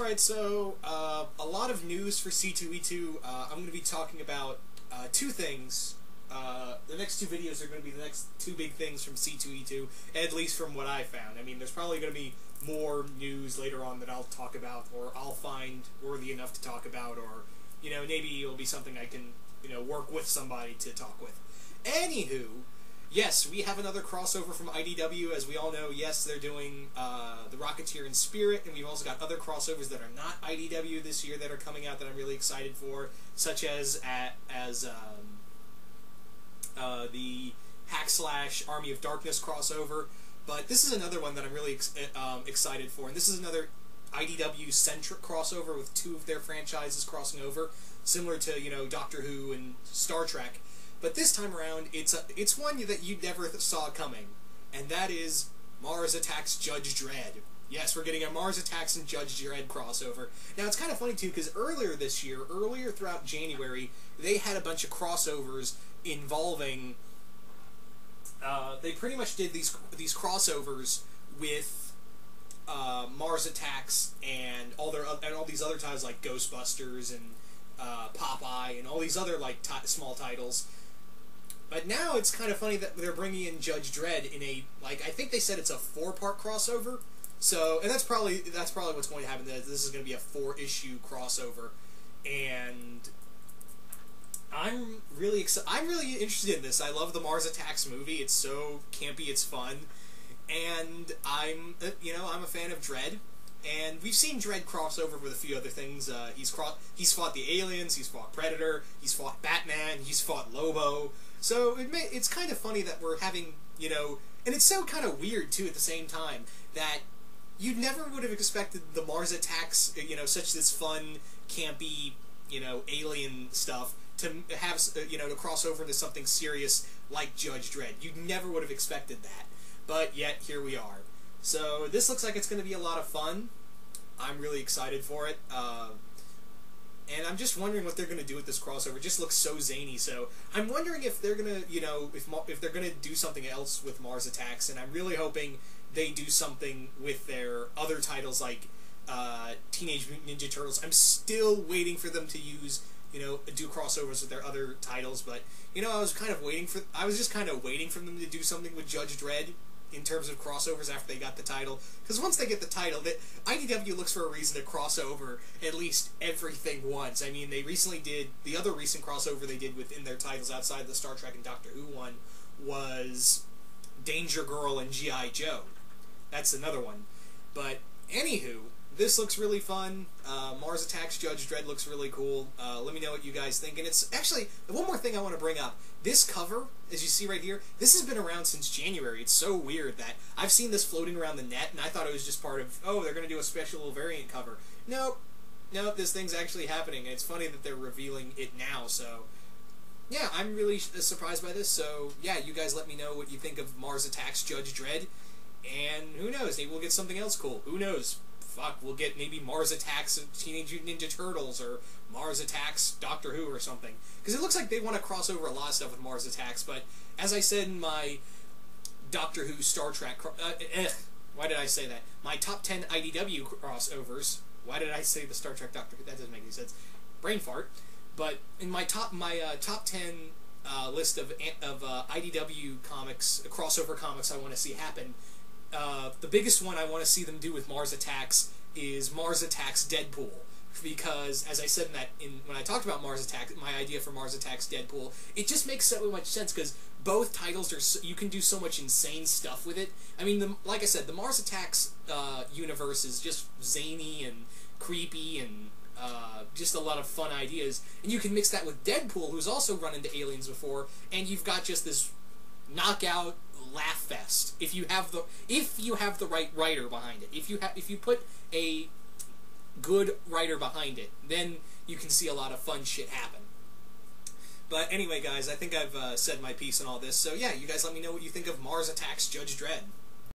Alright, so uh, a lot of news for C2E2. Uh, I'm going to be talking about uh, two things. Uh, the next two videos are going to be the next two big things from C2E2, at least from what I found. I mean, there's probably going to be more news later on that I'll talk about, or I'll find worthy enough to talk about, or, you know, maybe it'll be something I can, you know, work with somebody to talk with. Anywho, yes, we have another crossover from IDW. As we all know, yes, they're doing uh, the Rocketeer in Spirit, and we've also got other crossovers that are not IDW this year that are coming out that I'm really excited for, such as at, as um, uh, the Hack Slash Army of Darkness crossover. But this is another one that I'm really ex um, excited for, and this is another IDW centric crossover with two of their franchises crossing over, similar to you know Doctor Who and Star Trek. But this time around, it's a, it's one that you never saw coming, and that is Mars Attacks Judge Dredd. Yes, we're getting a Mars Attacks and Judge Dredd crossover. Now, it's kind of funny, too, because earlier this year, earlier throughout January, they had a bunch of crossovers involving... Uh, they pretty much did these these crossovers with uh, Mars Attacks and all their and all these other titles like Ghostbusters and uh, Popeye and all these other like small titles. But now it's kind of funny that they're bringing in Judge Dredd in a like I think they said it's a four part crossover. So and that's probably that's probably what's going to happen. That this is going to be a four issue crossover, and I'm really excited. I'm really interested in this. I love the Mars Attacks movie. It's so campy. It's fun, and I'm uh, you know I'm a fan of Dredd. And we've seen Dredd crossover with a few other things. Uh, he's cro- he's fought the aliens. He's fought Predator. He's fought Batman. He's fought Lobo. So it may, it's kind of funny that we're having, you know, and it's so kind of weird too at the same time that you never would have expected the Mars attacks, you know, such this fun, campy, you know, alien stuff to have, you know, to cross over into something serious like Judge Dredd. You never would have expected that, but yet here we are. So this looks like it's going to be a lot of fun. I'm really excited for it. Uh, and I'm just wondering what they're going to do with this crossover. It just looks so zany. So I'm wondering if they're going to, you know, if if they're to do something else with Mars Attacks. And I'm really hoping they do something with their other titles like uh, Teenage Mutant Ninja Turtles. I'm still waiting for them to use, you know, do crossovers with their other titles. But you know, I was kind of waiting for. I was just kind of waiting for them to do something with Judge Dredd in terms of crossovers after they got the title. Because once they get the title, that IDW looks for a reason to cross over at least everything once. I mean, they recently did the other recent crossover they did within their titles outside the Star Trek and Doctor Who one was Danger Girl and GI Joe. That's another one. But anywho, this looks really fun. Uh, Mars Attacks Judge Dredd looks really cool. Uh, let me know what you guys think. And it's actually one more thing I want to bring up. This cover, as you see right here, this has been around since January. It's so weird that I've seen this floating around the net, and I thought it was just part of, oh, they're going to do a special variant cover. Nope. Nope, this thing's actually happening, and it's funny that they're revealing it now, so... Yeah, I'm really surprised by this, so yeah, you guys let me know what you think of Mars Attacks Judge Dredd, and who knows, maybe we'll get something else cool. Who knows? fuck, we'll get maybe Mars Attacks Teenage Mutant Ninja Turtles or Mars Attacks Doctor Who or something. Because it looks like they want to cross over a lot of stuff with Mars Attacks, but as I said in my Doctor Who Star Trek, uh, eh, why did I say that? My top 10 IDW crossovers, why did I say the Star Trek Doctor Who? That doesn't make any sense. Brain fart. But in my top my uh, top 10 uh, list of of uh, IDW comics, crossover comics I want to see happen, uh, the biggest one I want to see them do with Mars Attacks is Mars Attacks Deadpool. Because, as I said in that, in when I talked about Mars Attacks, my idea for Mars Attacks Deadpool, it just makes so much sense because both titles are so, you can do so much insane stuff with it. I mean, the, like I said, the Mars Attacks uh, universe is just zany and creepy and uh, just a lot of fun ideas, and you can mix that with Deadpool, who's also run into aliens before, and you've got just this knockout laugh fest if you have the if you have the right writer behind it. If you have if you put a good writer behind it, then you can see a lot of fun shit happen. But anyway, guys, I think I've uh, said my piece on all this. So yeah, you guys let me know what you think of Mars Attacks Judge Dredd.